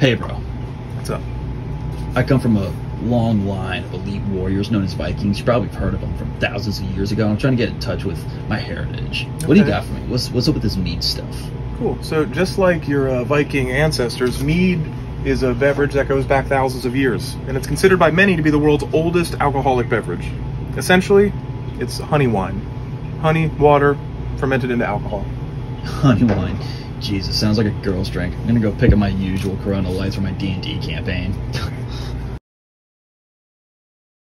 Hey, bro. What's up? I come from a long line of elite warriors known as Vikings. You probably have heard of them from thousands of years ago. I'm trying to get in touch with my heritage. What do you got for me? What's what's up with this mead stuff? Cool. So just like your uh, Viking ancestors, mead is a beverage that goes back thousands of years, and it's considered by many to be the world's oldest alcoholic beverage. Essentially, it's honey wine. Honey, water, fermented into alcohol. Honey wine. Jesus, sounds like a girl's drink. I'm gonna go pick up my usual Corona Lights for my D&D campaign.